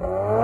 Oh.